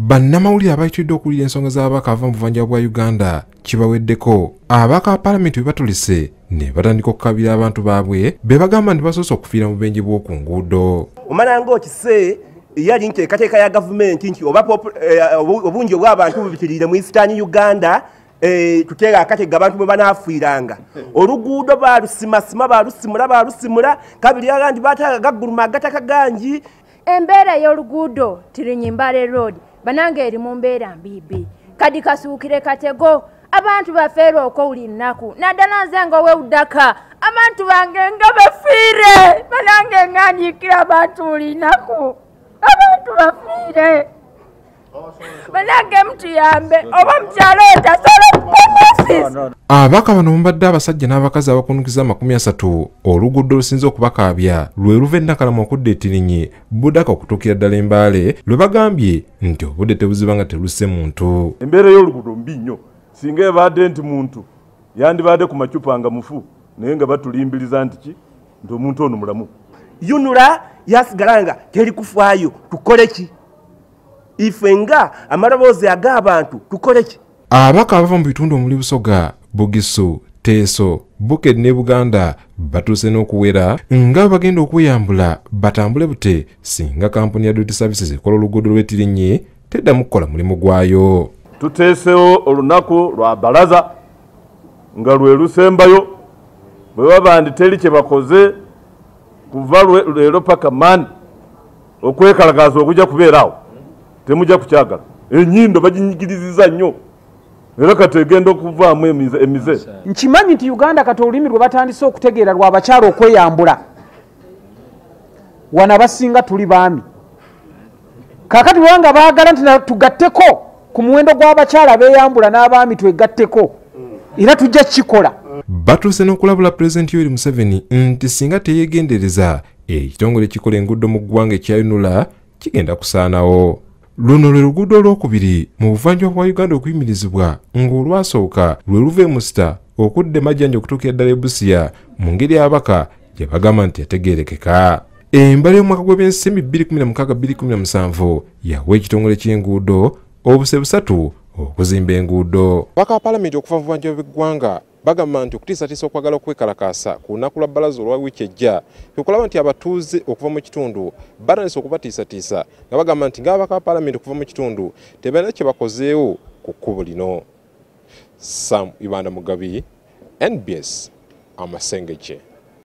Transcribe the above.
bannamawulire abayitiridde okuwulira ensonga z'ababaka ava mu buvanjuba bwa uganda kibaweddeko. Ababaka ba paalamenti bwe batulise ne batandika okukabira abantu baabwe be bagamba nti basoose okufiira mu bubenje bw'oku nguudo. Omala ngaokise yali nteekateeka ya gavumenti nti oba eh, obungi obw'abantu bubitiriire mu eastern uganda eh, tuteera akatega abantu mwe banaafiiranga. Oluguudo baalusimasima baalusimula baalusimula kabiri agandi bataaga gagguluma agataka gangi. Embeera y'oluguudo tirinyimbale road banange eri mu mbeera mbiibi kadi kasuukire katego. Abantu bafeera okowuli nnaku. Naddala nze ngaowewuddaka abantu bange nga bafiire. Banange nganyiikira abantu buli nnaku. Abantu bafiire. Banange mutuyambe. Oba mukyalo okukomesis ababaka bano mubadde abasajja n'abakazi abakunukiza amakumi asatu. Oluguudo olusinza okubakaabya. Lwe luva ennakalama okudda etirinyi budaka okutuukira ddala embaale lwe bagambye nti obudde tebuziba nga terusse muntu. Embeera y'oluguudo mbi nnyo. Singa ebadde nti muntu yandibadde ku macupa nga mufu naye nga batulimbiriza nti ki? Nti omuntu ono mulamu. Yunula yasigala nga teri kufaayo tukole ki? Ife nga amaloboozi ag'abantu tukole ki ababaka abava mu bitundu omuli busoga bugisu teeso buked ne buganda batuuse n'okuwera nga bagenda okweyambula batambule bute singa kampuni ya dot services ekola oluguudo lw'etirinye teddamu kukola mulimu gwayo. Tuteesewo olunaku lwa balaza nga lwe lusembayo. Bwe baba ndi teri kye bakoze kuva leero paka mani okwekalagaza okujja kubeeraawo temujja kukyagala. Enyindo baginyigiriziza nnyo era kati egenda okuvaamu emize nkimanyi nti uganda kati olulimi lwe batandise okutegeera lwa bakyala okweyambula. Wana basinga tuli baami. Kakati lwanga baagala nti tugatteko ku muwendo gw'abakyala beeyambula n'abaami twegatteko. Era tujja kukikola. Batuuse n'okulabula pulezidenti yoweri museveni nti singa teyeegendereza ekitongole ekikola enguudo mu ggwanga ekyayunula kigenda kusaanawo luno lwe luguudo olwokubiri mu buvanjuba bwa uganda okuyimirizibwa ng'olwasooka lwe luva emusita okudda emajjanja okutuukira ddala ebusiya mu ngeri abaka gye bagamba nti yategeerekeka. Embala y'omwaka gw'ebyensimbi 2016-2017 yawa ekitongole ky'enguudo obuse busatu okuzimba enguudo. Baka ba palamenti okuva mu buvanjuba bw'eggwanga bagamba nti okutiisatiisa okwagala okwekalakaasa ku lunaku lwa bbalaza olwa wiiki ejja kwekulaba nti abatuuze okuva mu kitundu batandise okubatiisatiisa nga bagamba nti ngaabaka ba palamenti okuva mu kitundu tebalina kye bakozeewo ku kkubo lino. Sam ibanda mugabi nbs amasengejje